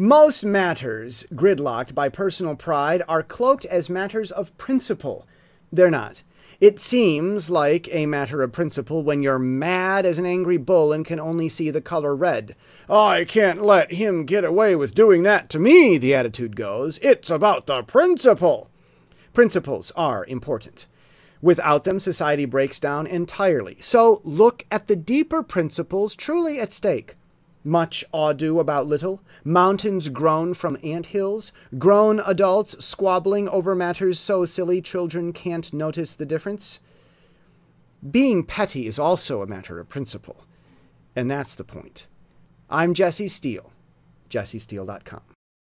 Most matters gridlocked by personal pride are cloaked as matters of principle. They're not. It seems like a matter of principle when you're mad as an angry bull and can only see the color red. I can't let him get away with doing that to me, the attitude goes. It's about the principle. Principles are important. Without them, society breaks down entirely. So look at the deeper principles truly at stake. Much ado about little, mountains grown from ant hills, grown adults squabbling over matters so silly children can't notice the difference. Being petty is also a matter of principle, and that's the point. I'm Jesse Steele, jessesteele.com.